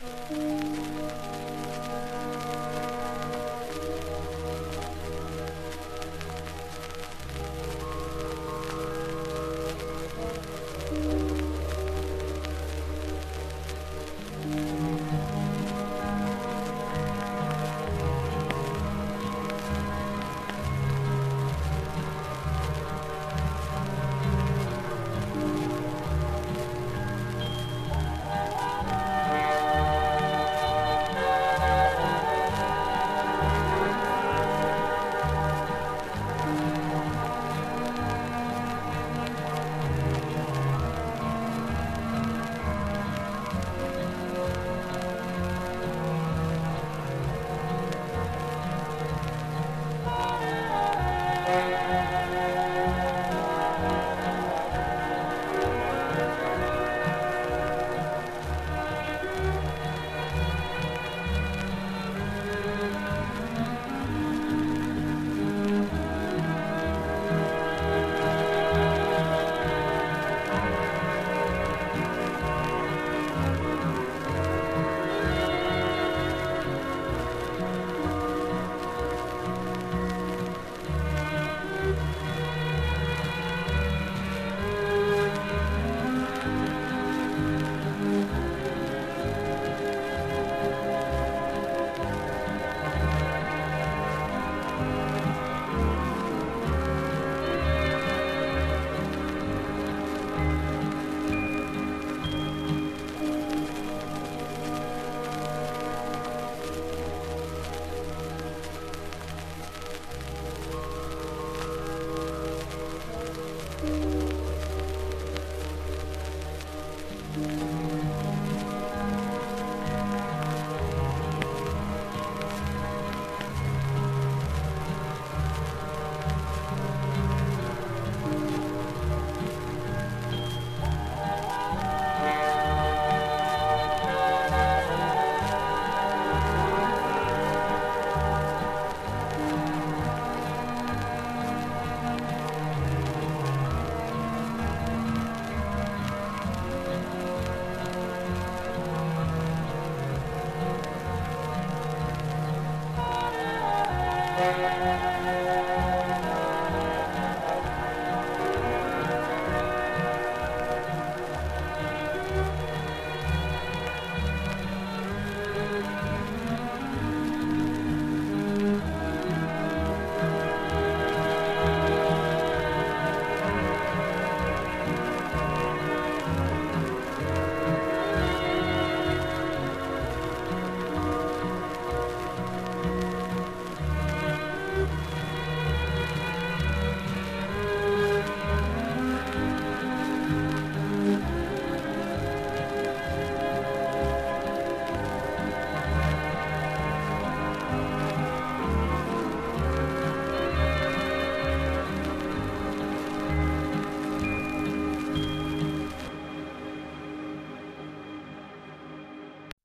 Oh. Bye.